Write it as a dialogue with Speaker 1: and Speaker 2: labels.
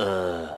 Speaker 1: 呃